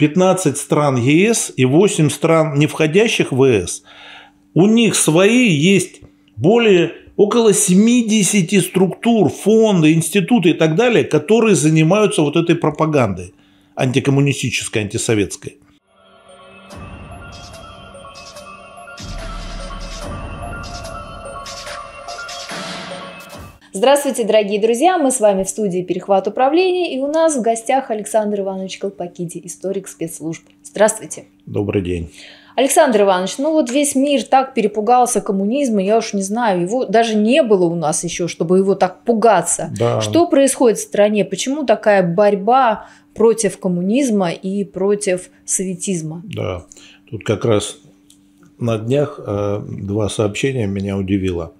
15 стран ЕС и 8 стран, не входящих в ЕС, у них свои есть более около 70 структур, фонды, институты и так далее, которые занимаются вот этой пропагандой антикоммунистической, антисоветской. Здравствуйте, дорогие друзья! Мы с вами в студии «Перехват управления» и у нас в гостях Александр Иванович Колпакиди, историк спецслужб. Здравствуйте! Добрый день! Александр Иванович, ну вот весь мир так перепугался коммунизма, я уж не знаю, его даже не было у нас еще, чтобы его так пугаться. Да. Что происходит в стране? Почему такая борьба против коммунизма и против советизма? Да, тут как раз на днях э, два сообщения меня удивило.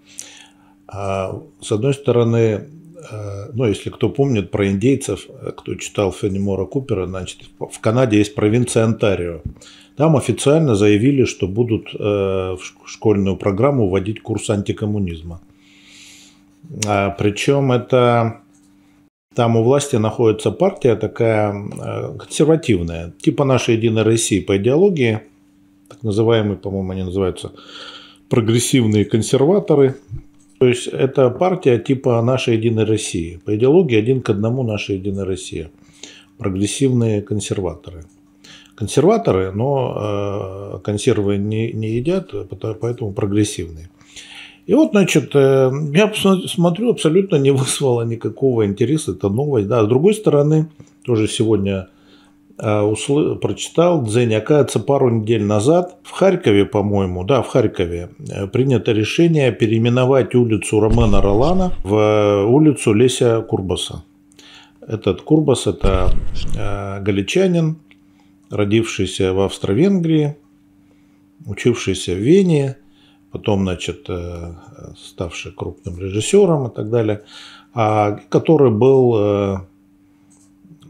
А, с одной стороны, э, ну, если кто помнит про индейцев, э, кто читал Фенемора Купера, значит, в Канаде есть провинция Онтарио. Там официально заявили, что будут э, в школьную программу вводить курс антикоммунизма. А, причем это там у власти находится партия такая консервативная, типа нашей Единой России по идеологии, так называемые, по-моему, они называются прогрессивные консерваторы, то есть это партия типа нашей Единой России. По идеологии один к одному наша Единая Россия. Прогрессивные консерваторы. Консерваторы, но э, консервы не, не едят, поэтому прогрессивные. И вот, значит, э, я смотрю, абсолютно не вызвало никакого интереса эта новость. Да, с другой стороны, тоже сегодня усл... прочитал, Дзень, оказывается, пару недель назад в Харькове, по-моему, да, в Харькове э, принято решение переименовать улицу Ромена Ролана в улицу Леся Курбаса. Этот Курбас – это э, галичанин, родившийся в Австро-Венгрии, учившийся в Вене, потом, значит, э, ставший крупным режиссером и так далее, а который был Э,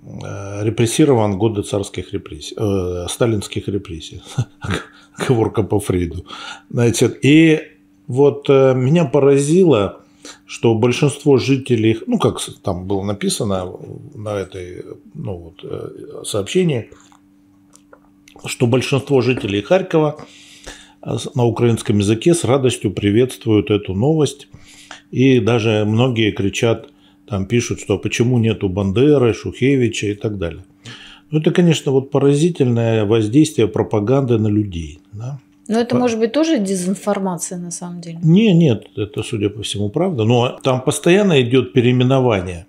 репрессирован годы царских репрессий, э, сталинских репрессий. Оговорка по Фрейду. Значит, и вот э, меня поразило, что большинство жителей, ну, как там было написано на этой, ну, вот, э, сообщении, что большинство жителей Харькова э, на украинском языке с радостью приветствуют эту новость. И даже многие кричат – там пишут, что почему нету Бандеры, Шухевича и так далее. Ну, это, конечно, вот поразительное воздействие пропаганды на людей. Да? Но это может быть тоже дезинформация на самом деле? Не, нет, это, судя по всему, правда. Но там постоянно идет переименование.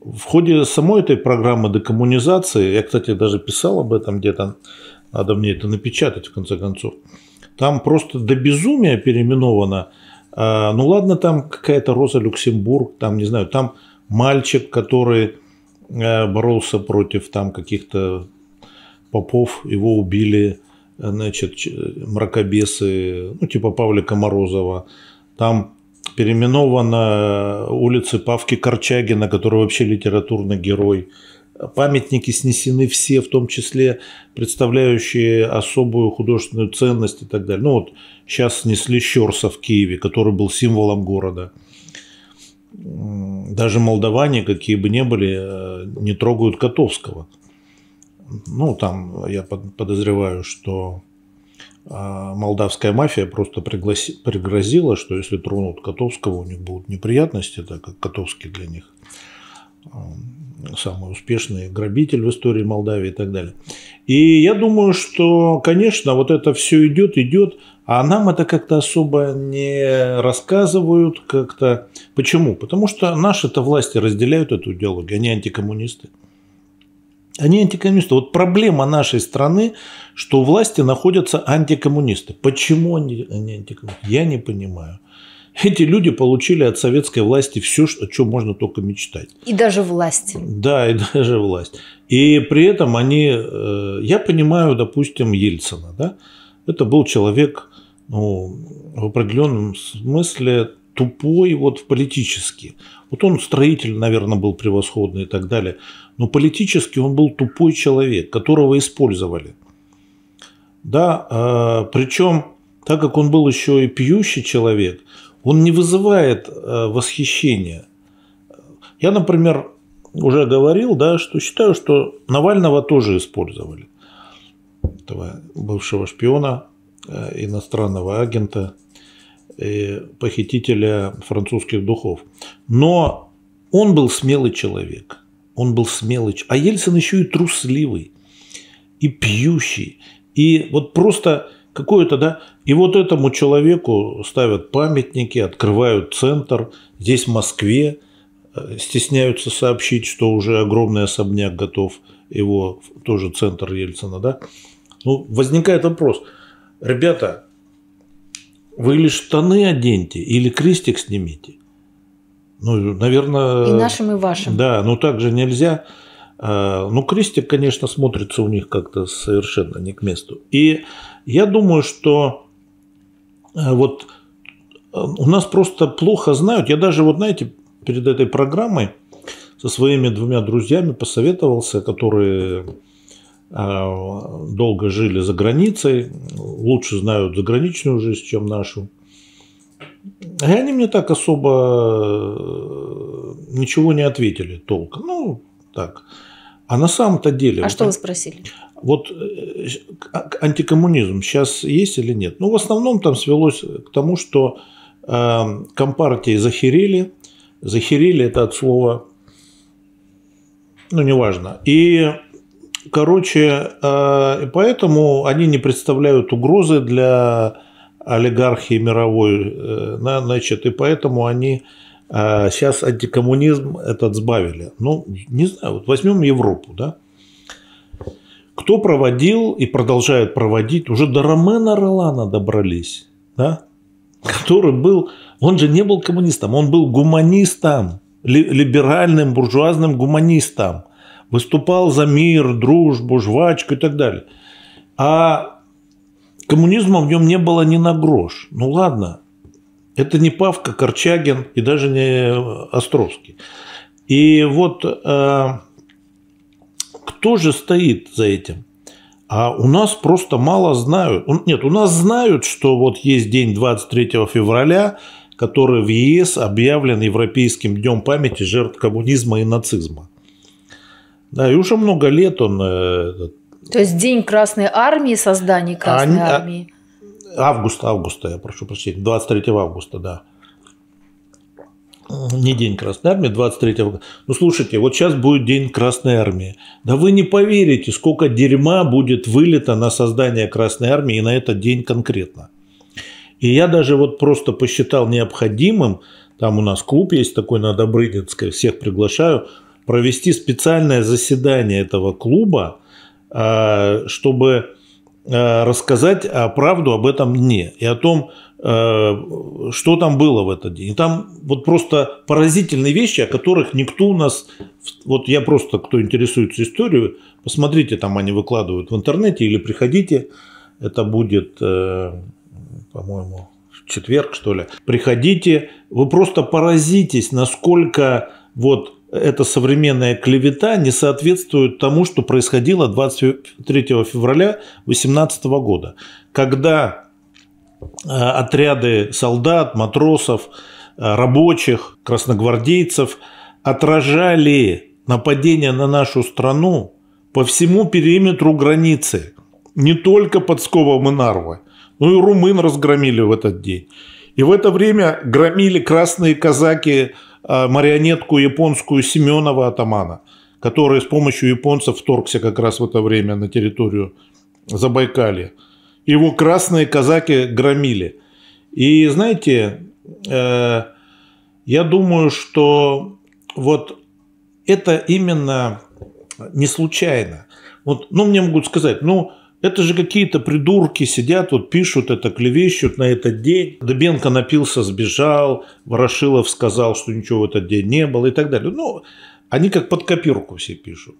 В ходе самой этой программы декоммунизации, я, кстати, даже писал об этом где-то, надо мне это напечатать в конце концов, там просто до безумия переименовано. А, ну ладно, там какая-то Роза Люксембург, там, не знаю, там мальчик, который э, боролся против там каких-то попов, его убили, значит, мракобесы, ну, типа Павлика Морозова. Там переименована улица Павки Корчагина, который вообще литературный герой. Памятники снесены все, в том числе представляющие особую художественную ценность и так далее. Ну вот сейчас снесли Щерса в Киеве, который был символом города даже молдаване, какие бы ни были, э, не трогают Котовского. Ну, там я подозреваю, что а, молдавская мафия просто пригласи, пригрозила, что если тронут Котовского, у них будут неприятности, так как Котовский для них самый успешный грабитель в истории Молдавии и так далее. И я думаю, что, конечно, вот это все идет, идет, а нам это как-то особо не рассказывают как-то. Почему? Потому что наши-то власти разделяют эту идеологию, они антикоммунисты. Они антикоммунисты. Вот проблема нашей страны, что у власти находятся антикоммунисты. Почему они, они антикоммунисты? Я не понимаю. Эти люди получили от советской власти все, о чем можно только мечтать. И даже власть. Да, и даже власть. И при этом они, э, я понимаю, допустим, Ельцина, да, это был человек ну, в определенном смысле тупой вот политически. Вот он строитель, наверное, был превосходный и так далее. Но политически он был тупой человек, которого использовали. Да, э, причем, так как он был еще и пьющий человек, он не вызывает э, восхищения. Я, например, уже говорил, да, что считаю, что Навального тоже использовали. этого бывшего шпиона, иностранного агента, похитителя французских духов. Но он был смелый человек. Он был смелый. А Ельцин еще и трусливый, и пьющий. И вот просто какое-то, да, и вот этому человеку ставят памятники, открывают центр здесь, в Москве, э, стесняются сообщить, что уже огромный особняк готов, его тоже центр Ельцина, да. Ну, возникает вопрос, ребята, вы или штаны оденьте, или крестик снимите. Ну, наверное... И нашим, и вашим. Да, но так же нельзя. А, ну, крестик, конечно, смотрится у них как-то совершенно не к месту. И я думаю, что а, вот а, у нас просто плохо знают. Я даже, вот знаете, перед этой программой со своими двумя друзьями посоветовался, которые долго жили за границей, лучше знают заграничную жизнь, чем нашу. И они мне так особо э, ничего не ответили толком. Ну, так. А на самом-то деле... А вот, что вы спросили? Вот э, антикоммунизм сейчас есть или нет? Ну, в основном там свелось к тому, что э, компартии захерели. Захерели это от слова, ну, неважно. И, короче, э, поэтому они не представляют угрозы для олигархии мировой, э, значит, и поэтому они сейчас а, антикоммунизм этот сбавили. Ну, не знаю, вот возьмем Европу, да. Кто проводил и продолжает проводить, уже до Ромена Ролана добрались, да, который был, он же не был коммунистом, он был гуманистом, либеральным буржуазным гуманистом, выступал за мир, дружбу, жвачку и так далее. А коммунизма в нем не было ни на грош. Ну ладно, это не Павка, Корчагин и даже не Островский. И вот э, кто же стоит за этим? А у нас просто мало знают. Нет, у нас знают, что вот есть день 23 февраля, который в ЕС объявлен Европейским днем памяти жертв коммунизма и нацизма. Да, и уже много лет он... Э, То есть День Красной Армии, создание Красной а, Армии. Августа, августа, я прошу прощения, 23 августа, да. Не день Красной Армии, 23 августа. Ну, слушайте, вот сейчас будет день Красной Армии. Да вы не поверите, сколько дерьма будет вылито на создание Красной Армии и на этот день конкретно. И я даже вот просто посчитал необходимым, там у нас клуб есть такой на Добрынинской, всех приглашаю, провести специальное заседание этого клуба, а, чтобы Э, рассказать правду об этом дне и о том, э, что там было в этот день. И там вот просто поразительные вещи, о которых никто у нас... Вот я просто, кто интересуется историей, посмотрите, там они выкладывают в интернете или приходите. Это будет, э, по-моему, четверг, что ли. Приходите, вы просто поразитесь, насколько вот эта современная клевета не соответствует тому, что происходило 23 февраля 2018 года, когда э, отряды солдат, матросов, э, рабочих, красногвардейцев отражали нападение на нашу страну по всему периметру границы, не только под Сковом и Нарвой, но и румын разгромили в этот день. И в это время громили красные казаки марионетку японскую Семенова атамана, который с помощью японцев вторгся как раз в это время на территорию Забайкалья. Его красные казаки громили. И знаете, э, я думаю, что вот это именно не случайно. Вот, ну, мне могут сказать, ну, это же какие-то придурки сидят, вот пишут это, клевещут на этот день. Дыбенко напился, сбежал, Ворошилов сказал, что ничего в этот день не было и так далее. Ну, они как под копирку все пишут.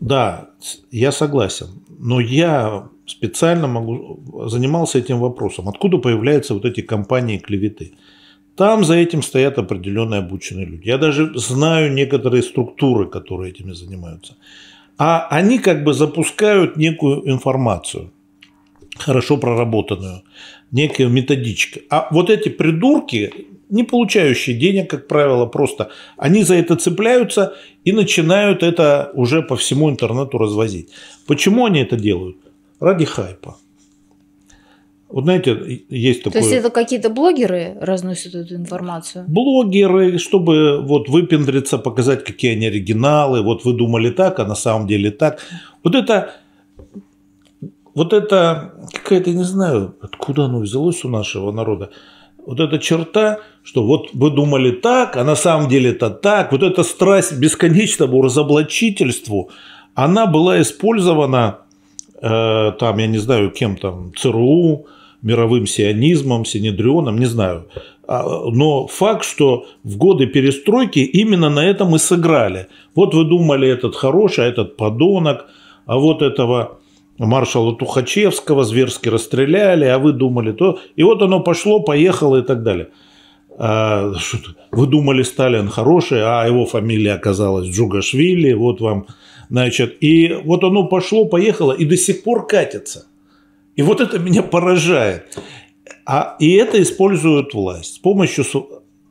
Да, я согласен, но я специально могу, занимался этим вопросом. Откуда появляются вот эти компании клеветы? Там за этим стоят определенные обученные люди. Я даже знаю некоторые структуры, которые этими занимаются а они как бы запускают некую информацию, хорошо проработанную, некую методичку. А вот эти придурки, не получающие денег, как правило, просто, они за это цепляются и начинают это уже по всему интернету развозить. Почему они это делают? ради хайпа. Вот знаете, есть такое... То есть это какие-то блогеры разносят эту информацию? Блогеры, чтобы вот выпендриться, показать, какие они оригиналы. Вот вы думали так, а на самом деле так. Вот это, вот это какая-то, не знаю, откуда оно взялось у нашего народа. Вот эта черта, что вот вы думали так, а на самом деле это так. Вот эта страсть бесконечному разоблачительству, она была использована э, там, я не знаю, кем там, ЦРУ, мировым сионизмом, синедрионом, не знаю. А, но факт, что в годы перестройки именно на этом и сыграли. Вот вы думали, этот хороший, а этот подонок, а вот этого маршала Тухачевского зверски расстреляли, а вы думали то. И вот оно пошло, поехало и так далее. А, вы думали, Сталин хороший, а его фамилия оказалась Джугашвили, вот вам, значит. И вот оно пошло, поехало и до сих пор катится. И вот это меня поражает. А, и это используют власть с помощью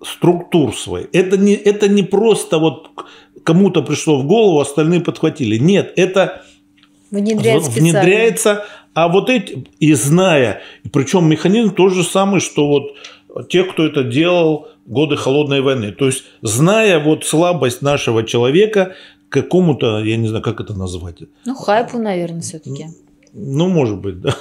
структур своих. Это не, это не просто вот кому-то пришло в голову, остальные подхватили. Нет, это внедряется, внедряется а вот эти, и зная, и причем механизм тот же самый, что вот те, кто это делал годы холодной войны. То есть, зная вот слабость нашего человека, какому-то, я не знаю, как это назвать. Ну, хайпу, наверное, все-таки. Ну, может быть, да.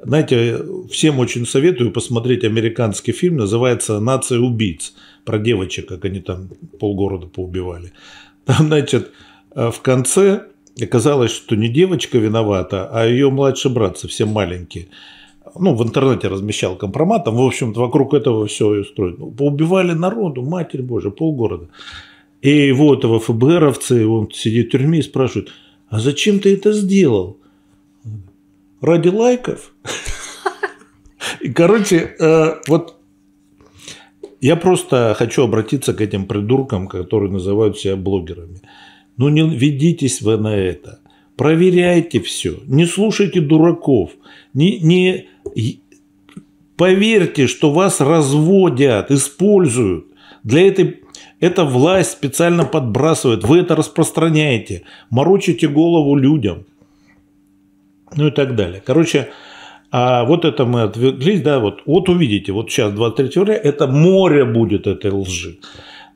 Знаете, всем очень советую посмотреть американский фильм, называется «Нация убийц», про девочек, как они там полгорода поубивали. Там, значит, в конце оказалось, что не девочка виновата, а ее младший брат, совсем маленький. Ну, в интернете размещал компромат, там, в общем-то, вокруг этого все и устроено. Ну, поубивали народу, матерь Божия, полгорода. И его этого ФБРовцы, он сидит в тюрьме и спрашивает, а зачем ты это сделал? Ради лайков. И, короче, э, вот я просто хочу обратиться к этим придуркам, которые называют себя блогерами. Ну не ведитесь вы на это. Проверяйте все. Не слушайте дураков. Не, не поверьте, что вас разводят, используют. Для этой эта власть специально подбрасывает. Вы это распространяете. Морочите голову людям ну и так далее. Короче, а вот это мы отвлеклись, да, вот, вот увидите, вот сейчас 23 февраля, это море будет этой лжи.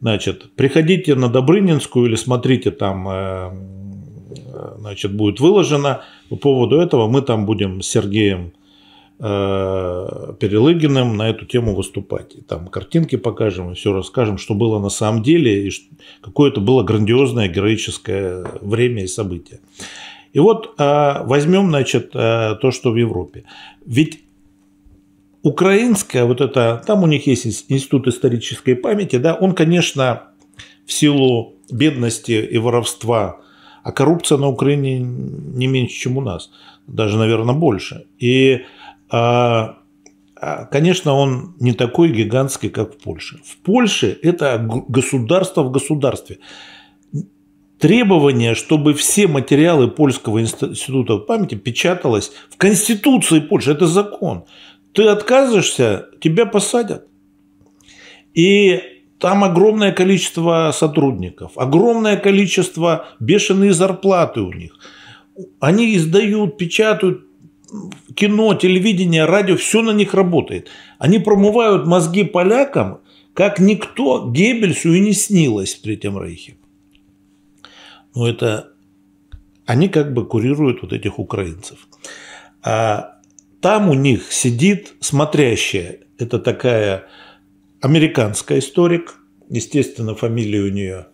Значит, приходите на Добрынинскую или смотрите там, э, значит, будет выложено. По поводу этого мы там будем с Сергеем э, Перелыгиным на эту тему выступать. И там картинки покажем и все расскажем, что было на самом деле и какое это было грандиозное героическое время и событие. И вот э, возьмем, значит, э, то, что в Европе. Ведь украинская, вот это, там у них есть институт исторической памяти, да, он, конечно, в силу бедности и воровства, а коррупция на Украине не меньше, чем у нас, даже, наверное, больше. И, э, конечно, он не такой гигантский, как в Польше. В Польше это государство в государстве требование, чтобы все материалы Польского института памяти печаталось в Конституции Польши. Это закон. Ты отказываешься, тебя посадят. И там огромное количество сотрудников, огромное количество бешеные зарплаты у них. Они издают, печатают кино, телевидение, радио, все на них работает. Они промывают мозги полякам, как никто Геббельсу и не снилось в Третьем Рейхе. Ну, это они как бы курируют вот этих украинцев. А там у них сидит смотрящая, это такая американская историк, естественно, фамилия у нее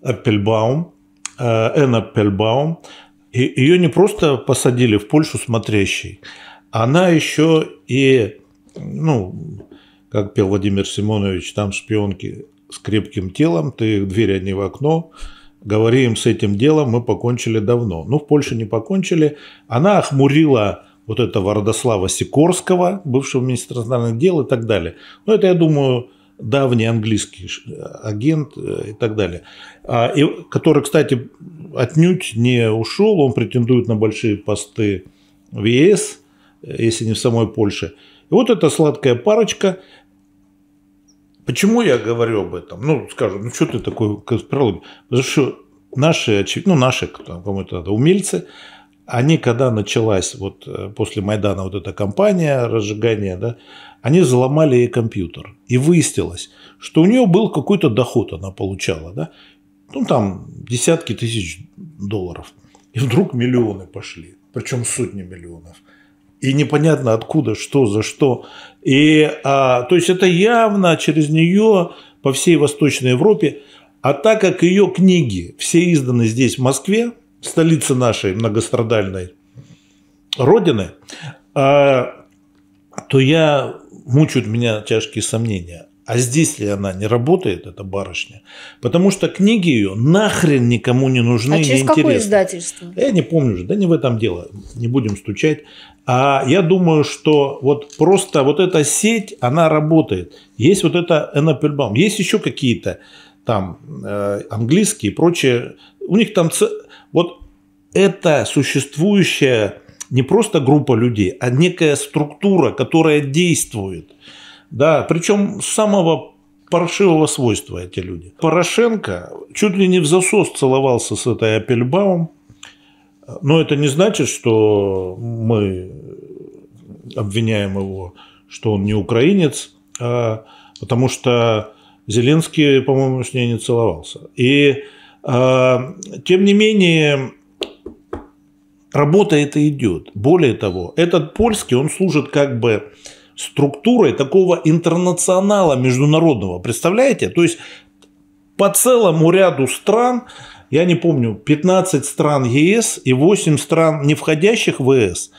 Аппельбаум, э, Энн Аппельбаум. И ее не просто посадили в Польшу смотрящей, она еще и, ну, как пел Владимир Симонович, там шпионки с крепким телом, ты дверь, а не в окно, говори им с этим делом, мы покончили давно. Ну, в Польше не покончили. Она охмурила вот этого Родослава Сикорского, бывшего министра иностранных дел и так далее. Ну, это, я думаю, давний английский агент э, и так далее. А, и, который, кстати, отнюдь не ушел, он претендует на большие посты в ЕС, если не в самой Польше. И вот эта сладкая парочка – Почему я говорю об этом? Ну, скажем, ну что ты такой конспиролог? Потому что наши, ну, наши кому-то умельцы, они, когда началась вот э, после Майдана вот эта кампания разжигания, да, они взломали ей компьютер. И выяснилось, что у нее был какой-то доход, она получала, да, ну там десятки тысяч долларов. И вдруг миллионы пошли, причем сотни миллионов. И непонятно откуда, что, за что. И, а, то есть это явно через нее по всей Восточной Европе. А так как ее книги все изданы здесь, в Москве, столице нашей многострадальной родины, а, то я мучают меня тяжкие сомнения. А здесь ли она не работает, эта барышня? Потому что книги ее нахрен никому не нужны. А через какое издательство? Я не помню уже, да не в этом дело, не будем стучать. А я думаю, что вот просто вот эта сеть, она работает. Есть вот это Эннапельбаум, есть еще какие-то там э, английские и прочее. У них там вот это существующая не просто группа людей, а некая структура, которая действует. Да, причем самого паршивого свойства эти люди. Порошенко чуть ли не в засос целовался с этой Апельбаум. Но это не значит, что мы обвиняем его, что он не украинец, а потому что Зеленский, по-моему, с ней не целовался. И а, тем не менее, работа это идет. Более того, этот польский, он служит как бы структурой такого интернационала международного. Представляете? То есть по целому ряду стран, я не помню, 15 стран ЕС и 8 стран, не входящих в ЕС,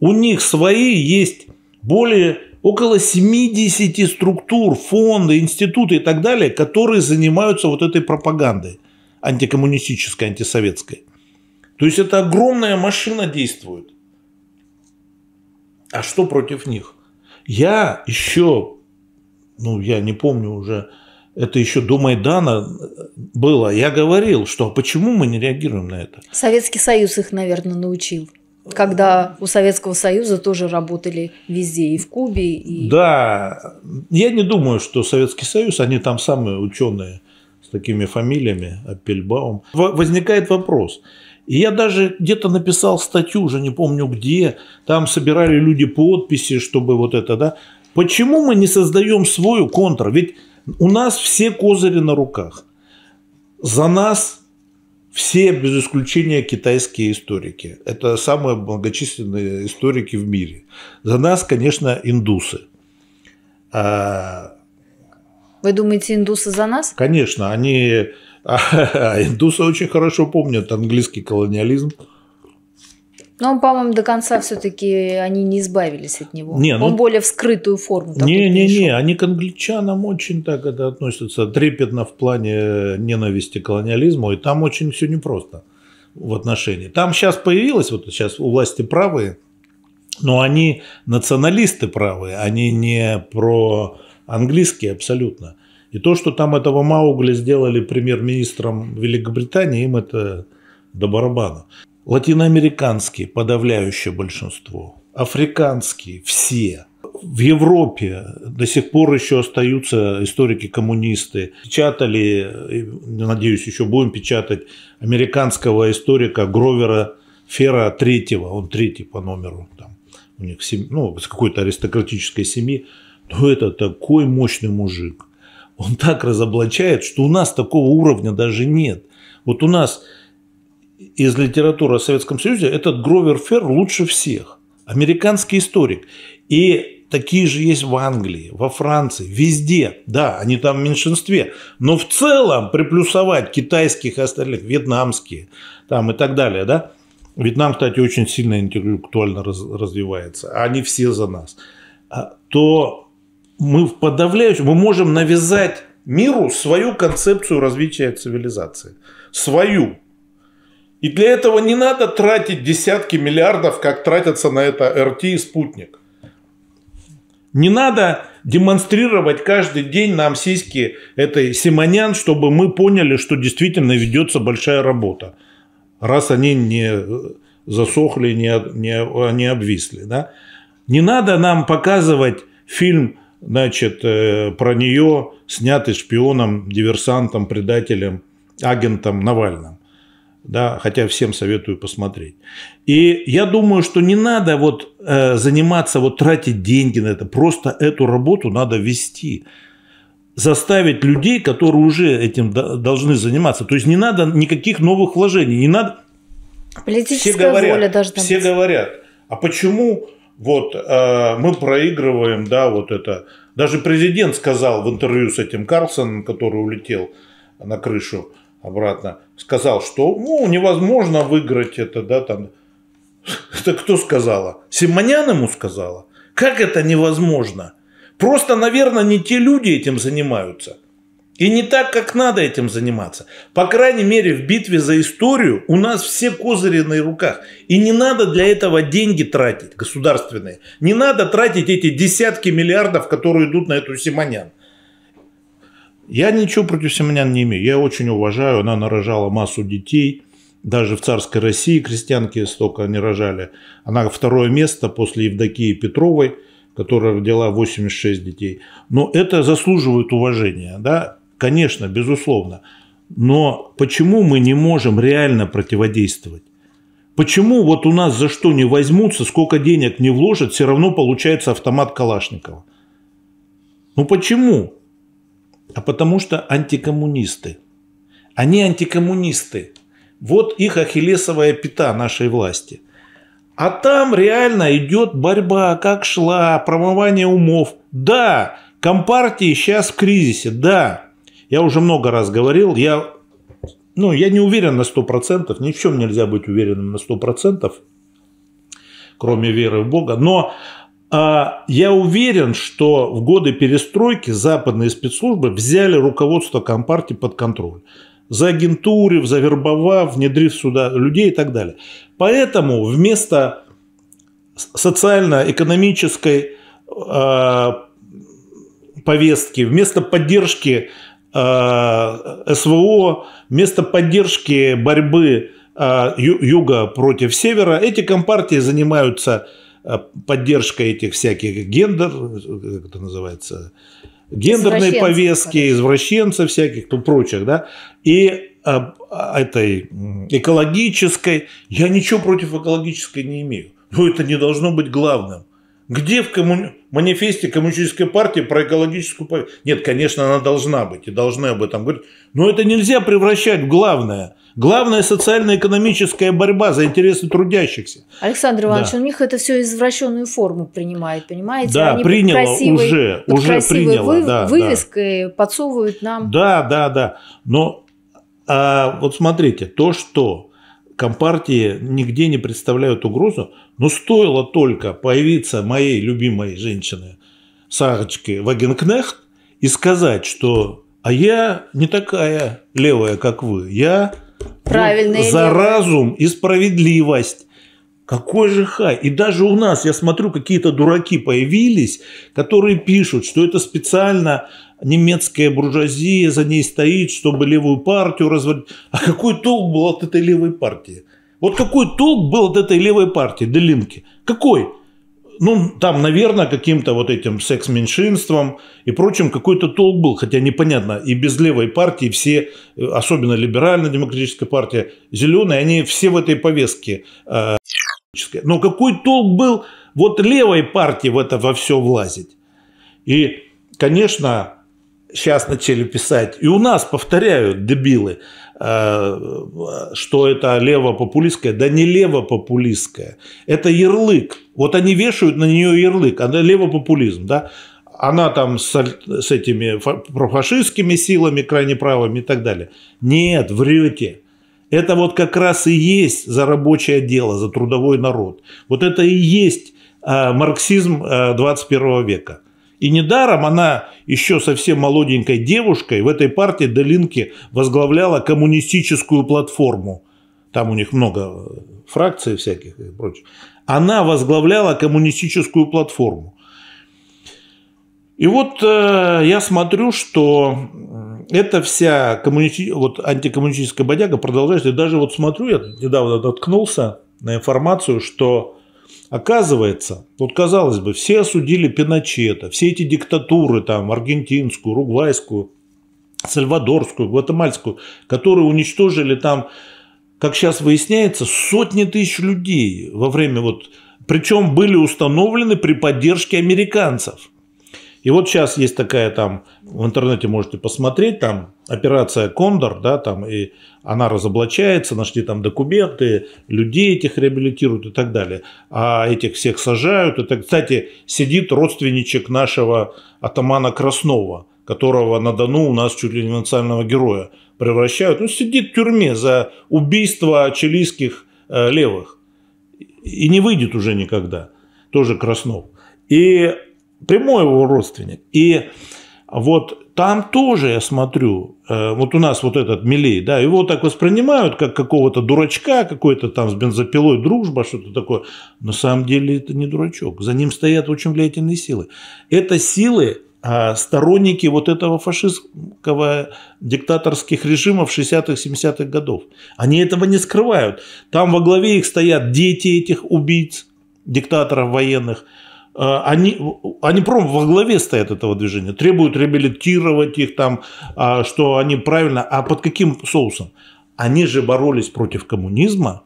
у них свои есть более около 70 структур, фонды, институты и так далее, которые занимаются вот этой пропагандой антикоммунистической, антисоветской. То есть это огромная машина действует. А что против них? Я еще, ну я не помню уже, это еще до Майдана было, я говорил, что а почему мы не реагируем на это? Советский Союз их, наверное, научил. Когда у Советского Союза тоже работали везде, и в Кубе, и... Да, я не думаю, что Советский Союз, они там самые ученые с такими фамилиями, Апельбаум. Возникает вопрос – и я даже где-то написал статью, уже не помню где, там собирали люди подписи, чтобы вот это, да. Почему мы не создаем свою контр? Ведь у нас все козыри на руках. За нас все, без исключения, китайские историки. Это самые многочисленные историки в мире. За нас, конечно, индусы. А Вы думаете, индусы за нас? Конечно, они а индусы очень хорошо помнят английский колониализм. Но, по-моему, до конца все-таки они не избавились от него. Не, ну, он более в скрытую форму. Не-не-не, они к англичанам очень так это относятся трепетно в плане ненависти к колониализму, и там очень все непросто в отношении. Там сейчас появилось, вот сейчас у власти правые, но они националисты правые, они не про английские абсолютно. И то, что там этого Маугли сделали премьер-министром Великобритании, им это до барабана. Латиноамериканские подавляющее большинство, африканские все. В Европе до сих пор еще остаются историки-коммунисты. Печатали, надеюсь, еще будем печатать американского историка Гровера Фера третьего, он третий по номеру, там, у них семь, ну, с какой-то аристократической семьи. Но это такой мощный мужик он так разоблачает, что у нас такого уровня даже нет. Вот у нас из литературы о Советском Союзе этот Гровер Фер лучше всех. Американский историк. И такие же есть в Англии, во Франции, везде. Да, они там в меньшинстве. Но в целом приплюсовать китайских и остальных, вьетнамские там и так далее, да. Вьетнам, кстати, очень сильно интеллектуально раз, развивается. А они все за нас. А, то мы в подавляющем, мы можем навязать миру свою концепцию развития цивилизации. Свою. И для этого не надо тратить десятки миллиардов, как тратятся на это РТ и спутник. Не надо демонстрировать каждый день нам сиськи этой Симонян, чтобы мы поняли, что действительно ведется большая работа. Раз они не засохли, не, не, не обвисли. Да? Не надо нам показывать фильм значит, э, про нее, снятый шпионом, диверсантом, предателем, агентом Навальным. да, хотя всем советую посмотреть. И я думаю, что не надо вот э, заниматься, вот тратить деньги на это, просто эту работу надо вести заставить людей, которые уже этим должны заниматься. То есть не надо никаких новых вложений, не надо. Политическая все говорят, воля должна Все быть. говорят, а почему вот э, мы проигрываем, да, вот это. Даже президент сказал в интервью с этим Карлсоном, который улетел на крышу обратно, сказал, что ну, невозможно выиграть это, да, там. Это кто сказала? Симонян ему сказала. Как это невозможно? Просто, наверное, не те люди этим занимаются. И не так, как надо этим заниматься. По крайней мере, в битве за историю у нас все козыри на руках. И не надо для этого деньги тратить, государственные. Не надо тратить эти десятки миллиардов, которые идут на эту Симонян. Я ничего против Симонян не имею. Я очень уважаю. Она нарожала массу детей. Даже в царской России крестьянки столько не рожали. Она второе место после Евдокии Петровой – которая родила 86 детей. Но это заслуживает уважения, да, конечно, безусловно. Но почему мы не можем реально противодействовать? Почему вот у нас за что не возьмутся, сколько денег не вложат, все равно получается автомат Калашникова? Ну почему? А потому что антикоммунисты. Они антикоммунисты. Вот их ахиллесовая пята нашей власти. А там реально идет борьба, как шла, промывание умов. Да, Компартии сейчас в кризисе, да. Я уже много раз говорил, я, ну, я не уверен на 100%, ни в чем нельзя быть уверенным на 100%, кроме веры в Бога. Но а, я уверен, что в годы перестройки западные спецслужбы взяли руководство Компартии под контроль заагентурив, завербовав, внедрив сюда людей и так далее. Поэтому вместо социально-экономической э, повестки, вместо поддержки СВО, вместо поддержки борьбы э, юга против севера, эти компартии занимаются э, поддержкой этих всяких гендер, как это называется, гендерной повестки, извращенцев всяких, ну, прочих, да, и а, этой экологической. Я ничего против экологической не имею. Но это не должно быть главным. Где в коммуни... манифесте коммунистической партии про экологическую повестку? Нет, конечно, она должна быть и должны об этом говорить. Но это нельзя превращать в главное. Главная социально-экономическая борьба за интересы трудящихся. Александр Иванович, да. у них это все извращенную форму принимает, понимаете? Да, Они приняло красивой, уже, уже приняло. Вы, да, вывеской да. подсовывают нам. Да, да, да. Но а, вот смотрите, то, что компартии нигде не представляют угрозу, но стоило только появиться моей любимой женщине Сарочке Вагенкнехт и сказать, что а я не такая левая, как вы, я Правильная за левая. разум и справедливость. Какой же хай. И даже у нас, я смотрю, какие-то дураки появились, которые пишут, что это специально немецкая буржуазия за ней стоит, чтобы левую партию разводить. А какой толк был от этой левой партии? Вот какой толк был от этой левой партии, Делинки? Какой? ну, там, наверное, каким-то вот этим секс-меньшинством и прочим какой-то толк был, хотя непонятно, и без левой партии все, особенно либеральная демократическая партия, зеленые, они все в этой повестке. Но какой толк был вот левой партии в это во все влазить? И, конечно, сейчас начали писать, и у нас повторяют дебилы, э, что это левопопулистское. Да не левопопулистское, это ярлык. Вот они вешают на нее ярлык, она левопопулизм, да. Она там с, с этими профашистскими силами, крайне правыми и так далее. Нет, врете. Это вот как раз и есть за рабочее дело, за трудовой народ. Вот это и есть э, марксизм 21 э, века. И недаром она еще совсем молоденькой девушкой в этой партии Долинки возглавляла коммунистическую платформу. Там у них много фракций всяких и прочее. Она возглавляла коммунистическую платформу. И вот э, я смотрю, что эта вся коммунити... вот, антикоммунистическая бодяга продолжается. И даже вот смотрю, я недавно наткнулся на информацию, что Оказывается, вот казалось бы, все осудили Пиночета, все эти диктатуры, там, аргентинскую, уругвайскую, сальвадорскую, гватемальскую, которые уничтожили там как сейчас выясняется, сотни тысяч людей во время вот... Причем были установлены при поддержке американцев. И вот сейчас есть такая там, в интернете можете посмотреть, там операция «Кондор», да, там, и она разоблачается, нашли там документы, людей этих реабилитируют и так далее. А этих всех сажают. Это, кстати, сидит родственничек нашего атамана Краснова, которого на Дону у нас чуть ли не национального героя превращают. Он сидит в тюрьме за убийство чилийских э, левых. И не выйдет уже никогда. Тоже Краснов. И прямой его родственник. И вот там тоже я смотрю, э, вот у нас вот этот Милей, да, его так воспринимают, как какого-то дурачка, какой-то там с бензопилой дружба, что-то такое. На самом деле это не дурачок. За ним стоят очень влиятельные силы. Это силы а, сторонники вот этого фашистского диктаторских режимов 60-х, 70-х годов. Они этого не скрывают. Там во главе их стоят дети этих убийц, диктаторов военных – они, они пром во главе стоят этого движения, требуют реабилитировать их там, а, что они правильно, а под каким соусом? Они же боролись против коммунизма.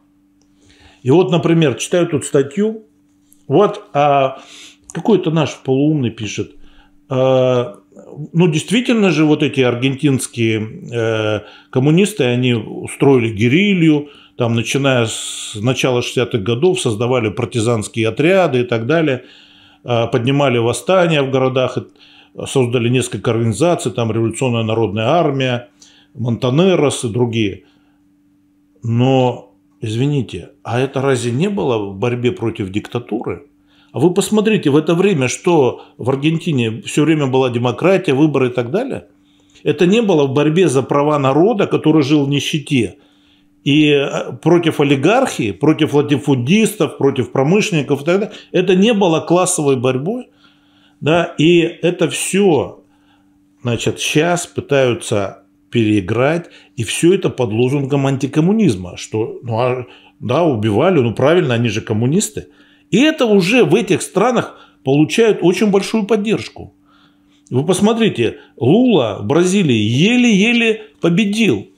И вот, например, читаю тут статью, вот а, какой-то наш полуумный пишет, а, ну, действительно же, вот эти аргентинские э, коммунисты, они устроили герилью, там, начиная с начала 60-х годов, создавали партизанские отряды и так далее – поднимали восстания в городах, создали несколько организаций, там Революционная народная армия, Монтанерос и другие. Но, извините, а это разве не было в борьбе против диктатуры? А вы посмотрите, в это время, что в Аргентине все время была демократия, выборы и так далее. Это не было в борьбе за права народа, который жил в нищете – и э, против олигархии, против латифундистов, против промышленников и так далее, это не было классовой борьбой. Да, и это все, значит, сейчас пытаются переиграть, и все это под лозунгом антикоммунизма, что, ну, а, да, убивали, ну, правильно, они же коммунисты. И это уже в этих странах получают очень большую поддержку. Вы посмотрите, Лула в Бразилии еле-еле победил.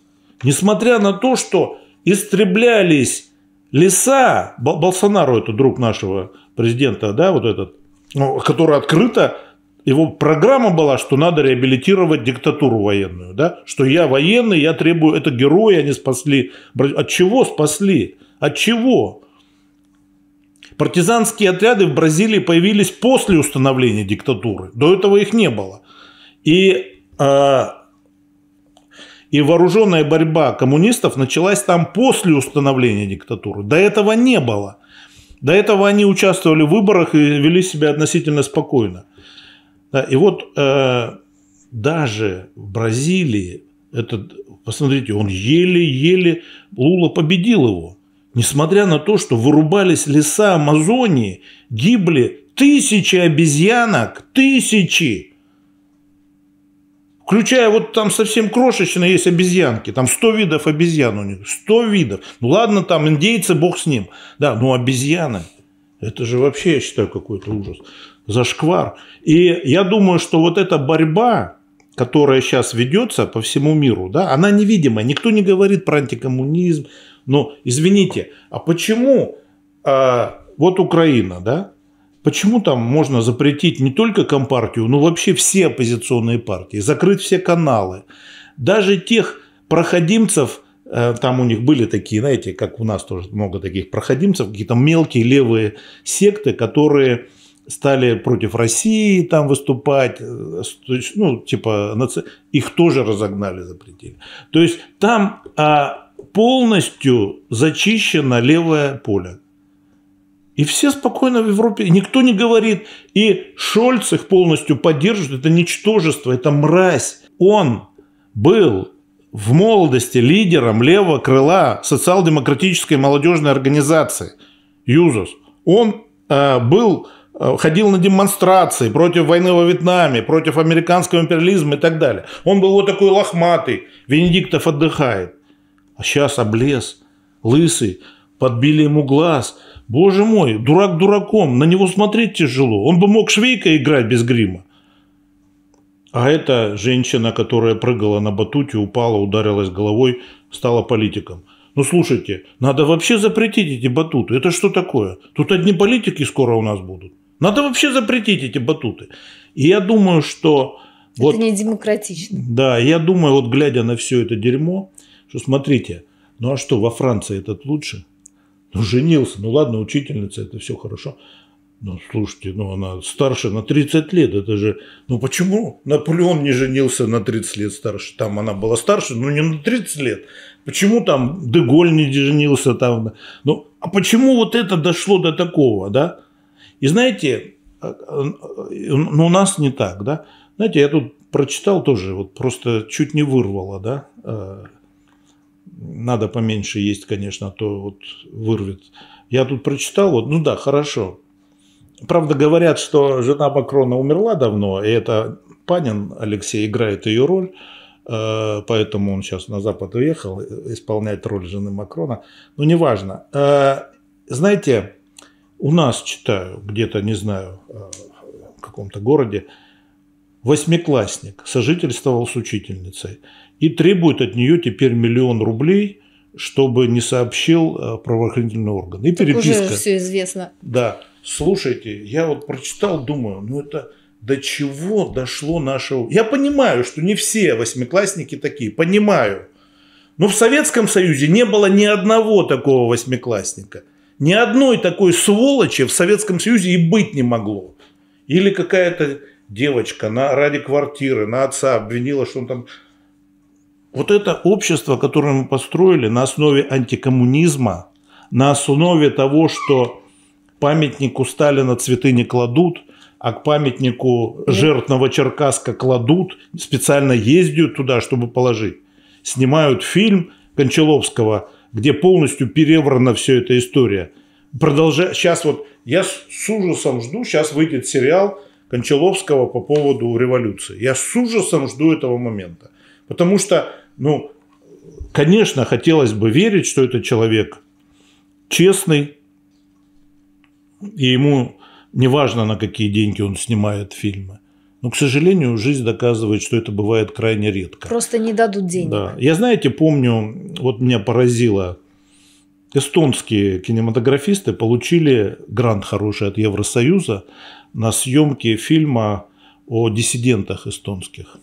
Несмотря на то, что истреблялись леса, Болсонару, это друг нашего президента, да, вот этот, ну, который открыто, его программа была, что надо реабилитировать диктатуру военную, да, что я военный, я требую, это герои, они спасли. От чего спасли? От чего? Партизанские отряды в Бразилии появились после установления диктатуры. До этого их не было. И э, и вооруженная борьба коммунистов началась там после установления диктатуры. До этого не было. До этого они участвовали в выборах и вели себя относительно спокойно. Да, и вот э, даже в Бразилии, этот, посмотрите, он еле-еле, Лула победил его. Несмотря на то, что вырубались леса Амазонии, гибли тысячи обезьянок, тысячи. Включая вот там совсем крошечные есть обезьянки, там 100 видов обезьян у них, 100 видов. Ну ладно, там индейцы, бог с ним. Да, ну обезьяны, это же вообще, я считаю, какой-то ужас. Зашквар. И я думаю, что вот эта борьба, которая сейчас ведется по всему миру, да, она невидимая. Никто не говорит про антикоммунизм. Но, извините, а почему а, вот Украина, да, Почему там можно запретить не только Компартию, но вообще все оппозиционные партии, закрыть все каналы? Даже тех проходимцев, э, там у них были такие, знаете, как у нас тоже много таких проходимцев, какие-то мелкие левые секты, которые стали против России там выступать, э, ну, типа, их тоже разогнали, запретили. То есть там а, полностью зачищено левое поле. И все спокойно в Европе, никто не говорит. И Шольц их полностью поддерживает. Это ничтожество, это мразь. Он был в молодости лидером левого крыла социал-демократической молодежной организации ЮЗОС. Он э, был, э, ходил на демонстрации против войны во Вьетнаме, против американского империализма и так далее. Он был вот такой лохматый, Венедиктов отдыхает. А сейчас облез, лысый, подбили ему глаз – Боже мой, дурак дураком, на него смотреть тяжело. Он бы мог швейка играть без грима. А эта женщина, которая прыгала на батуте, упала, ударилась головой, стала политиком. Ну слушайте, надо вообще запретить эти батуты. Это что такое? Тут одни политики скоро у нас будут. Надо вообще запретить эти батуты. И я думаю, что... Это вот, не демократично. Да, я думаю, вот глядя на все это дерьмо, что смотрите, ну а что, во Франции этот лучше? Ну, женился, ну ладно, учительница, это все хорошо. Ну, слушайте, ну она старше на 30 лет, это же... Ну почему Наполеон не женился на 30 лет старше? Там она была старше, но не на 30 лет. Почему там Деголь не женился там? Ну, а почему вот это дошло до такого, да? И знаете, а, а, ну, у нас не так, да? Знаете, я тут прочитал тоже, вот просто чуть не вырвало, да? Надо поменьше есть, конечно, а то вот вырвет. Я тут прочитал, вот, ну да, хорошо, Правда, говорят, что жена Макрона умерла давно, и это Панин Алексей играет ее роль, э, поэтому он сейчас на Запад уехал исполнять роль жены Макрона. Но неважно. Э, знаете, у нас, читаю, где-то, не знаю, э, в каком-то городе, восьмиклассник сожительствовал с учительницей и требует от нее теперь миллион рублей, чтобы не сообщил правоохранительный орган. И так переписка. Уже все известно. Да. Слушайте, я вот прочитал, думаю, ну это до чего дошло наше... Я понимаю, что не все восьмиклассники такие, понимаю. Но в Советском Союзе не было ни одного такого восьмиклассника. Ни одной такой сволочи в Советском Союзе и быть не могло. Или какая-то девочка на, ради квартиры на отца обвинила, что он там... Вот это общество, которое мы построили на основе антикоммунизма, на основе того, что памятнику Сталина цветы не кладут, а к памятнику жертв Новочеркасска кладут, специально ездят туда, чтобы положить. Снимают фильм Кончаловского, где полностью переврана вся эта история. Продолжая, сейчас вот я с ужасом жду, сейчас выйдет сериал Кончаловского по поводу революции. Я с ужасом жду этого момента. Потому что, ну, конечно, хотелось бы верить, что это человек честный, и ему не важно, на какие деньги он снимает фильмы. Но, к сожалению, жизнь доказывает, что это бывает крайне редко. Просто не дадут денег. Да. Я, знаете, помню, вот меня поразило, эстонские кинематографисты получили грант хороший от Евросоюза на съемки фильма о диссидентах эстонских.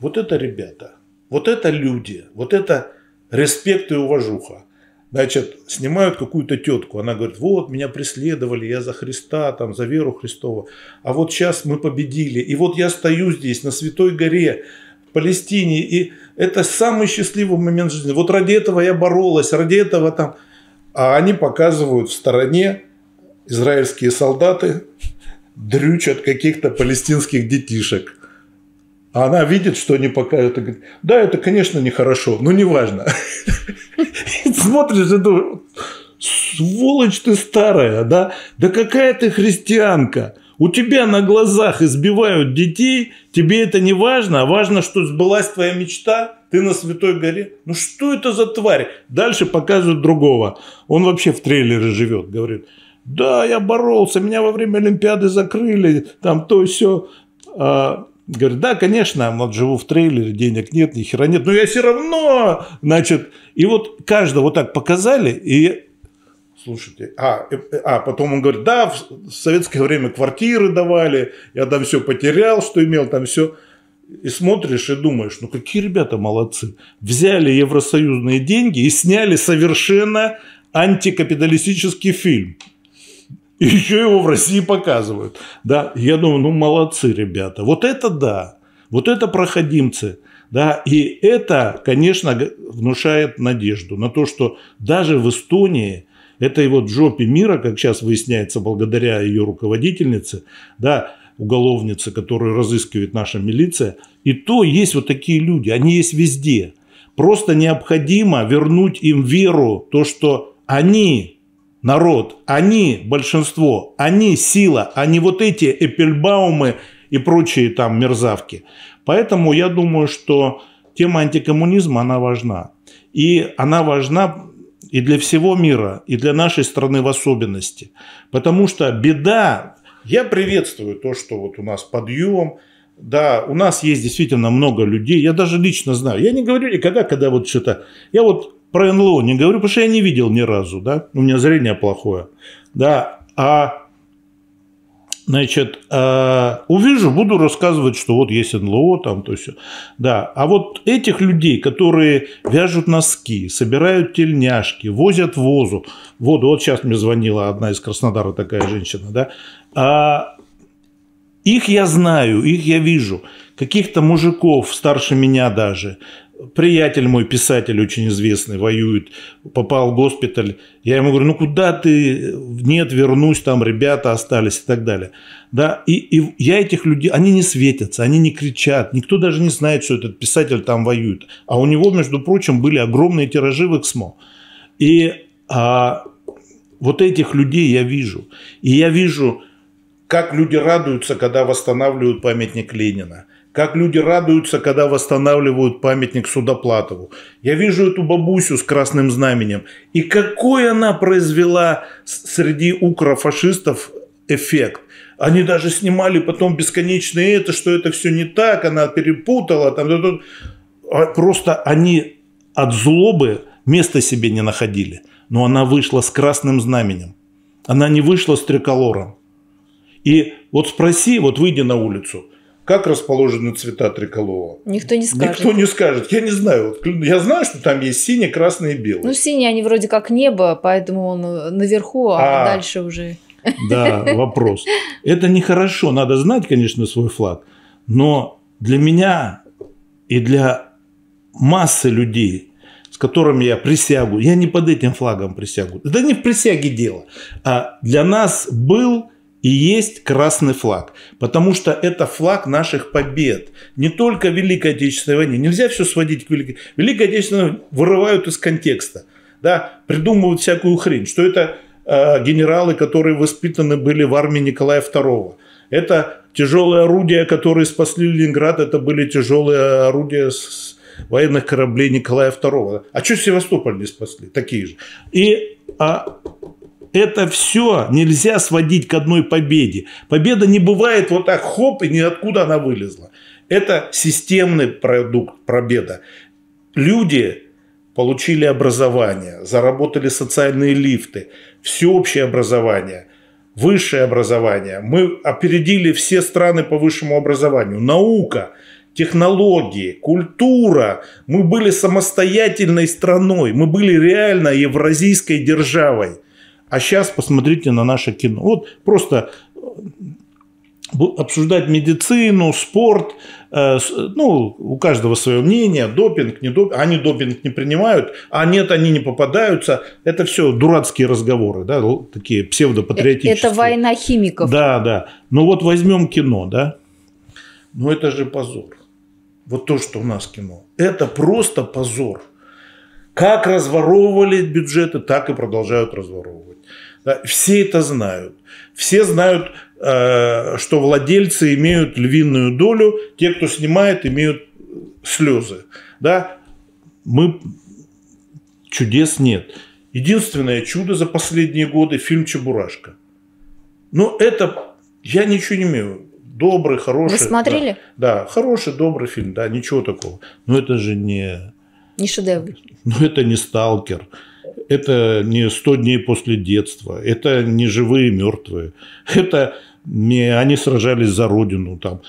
Вот это ребята, вот это люди, вот это респект и уважуха значит, снимают какую-то тетку, она говорит, вот, меня преследовали, я за Христа, там, за веру Христову, а вот сейчас мы победили, и вот я стою здесь, на Святой горе, в Палестине, и это самый счастливый момент жизни. Вот ради этого я боролась, ради этого там... А они показывают в стороне израильские солдаты дрючат каких-то палестинских детишек. А она видит, что они показывают, и говорит, да, это, конечно, нехорошо, но неважно. Смотришь и думаешь, сволочь ты старая, да? Да какая ты христианка? У тебя на глазах избивают детей, тебе это не важно, а важно, что сбылась твоя мечта, ты на Святой горе. Ну что это за тварь? Дальше показывают другого. Он вообще в трейлере живет, говорит, да, я боролся, меня во время Олимпиады закрыли, там то все. А Говорит, да, конечно, вот живу в трейлере, денег нет, ни хера нет, но я все равно, значит, и вот каждого вот так показали, и слушайте, а, а потом он говорит, да, в советское время квартиры давали, я там все потерял, что имел, там все. И смотришь и думаешь, ну какие ребята молодцы. Взяли евросоюзные деньги и сняли совершенно антикапиталистический фильм. И еще его в России показывают. Да, я думаю, ну молодцы ребята. Вот это да. Вот это проходимцы. Да, и это, конечно, внушает надежду на то, что даже в Эстонии, этой вот жопе мира, как сейчас выясняется благодаря ее руководительнице, да, уголовнице, которую разыскивает наша милиция, и то есть вот такие люди, они есть везде. Просто необходимо вернуть им веру, то, что они народ, они большинство, они сила, не вот эти эпельбаумы и прочие там мерзавки. Поэтому я думаю, что тема антикоммунизма, она важна. И она важна и для всего мира, и для нашей страны в особенности. Потому что беда, я приветствую то, что вот у нас подъем, да, у нас есть действительно много людей, я даже лично знаю, я не говорю никогда, когда вот что-то, я вот про НЛО не говорю, потому что я не видел ни разу, да, у меня зрение плохое, да, а Значит, э, увижу, буду рассказывать, что вот есть НЛО, там, то есть, да. А вот этих людей, которые вяжут носки, собирают тельняшки, возят возу, воду, вот сейчас мне звонила одна из Краснодара такая женщина, да, а их я знаю, их я вижу, каких-то мужиков старше меня даже, приятель мой, писатель очень известный, воюет, попал в госпиталь. Я ему говорю, ну куда ты? Нет, вернусь, там ребята остались и так далее. Да, и, и я этих людей, они не светятся, они не кричат, никто даже не знает, что этот писатель там воюет. А у него, между прочим, были огромные тиражи в Эксмо. И а, вот этих людей я вижу. И я вижу, как люди радуются, когда восстанавливают памятник Ленина – как люди радуются, когда восстанавливают памятник Судоплатову. Я вижу эту бабусю с красным знаменем. И какой она произвела среди укрофашистов эффект. Они даже снимали потом бесконечно это, что это все не так, она перепутала. Там, а просто они от злобы места себе не находили. Но она вышла с красным знаменем. Она не вышла с триколором. И вот спроси, вот выйди на улицу – как расположены цвета триколора? Никто не скажет. Никто не скажет. Я не знаю. Я знаю, что там есть синий, красный и белый. Ну, синий они вроде как небо, поэтому он наверху, а, а дальше уже... Да, вопрос. Это нехорошо. Надо знать, конечно, свой флаг. Но для меня и для массы людей, с которыми я присягу, я не под этим флагом присягу. Это не в присяге дело. А для нас был и есть красный флаг, потому что это флаг наших побед. Не только Великой Отечественной войне. Нельзя все сводить к Великой. Великой Отечественной вырывают из контекста. Да, придумывают всякую хрень, что это э, генералы, которые воспитаны были в армии Николая II. Это тяжелые орудия, которые спасли Ленинград, это были тяжелые орудия с военных кораблей Николая II. А что Севастополь не спасли? Такие же. И а, это все нельзя сводить к одной победе. Победа не бывает вот так хоп и ниоткуда она вылезла. Это системный продукт победа. Люди получили образование, заработали социальные лифты, всеобщее образование, высшее образование. Мы опередили все страны по высшему образованию. Наука, технологии, культура. Мы были самостоятельной страной, мы были реально евразийской державой. А сейчас посмотрите на наше кино. Вот просто э, обсуждать медицину, спорт, э, ну, у каждого свое мнение, допинг, не допинг, они допинг не принимают, а нет, они не попадаются. Это все дурацкие разговоры, да, такие псевдопатриотические. Это война химиков. Да, да. Ну вот возьмем кино, да. Ну это же позор. Вот то, что у нас кино. Это просто позор. Как разворовывали бюджеты, так и продолжают разворовывать. Да, все это знают. Все знают, э, что владельцы имеют львиную долю, те, кто снимает, имеют слезы. Да? Мы чудес нет. Единственное чудо за последние годы – фильм «Чебурашка». Но это я ничего не имею. Добрый, хороший. Вы смотрели? Да, да, хороший, добрый фильм, да, ничего такого. Но это же не не шедевр. Ну, это не «Сталкер», это не «100 дней после детства», это не «Живые мертвые», это не «Они сражались за Родину». Там.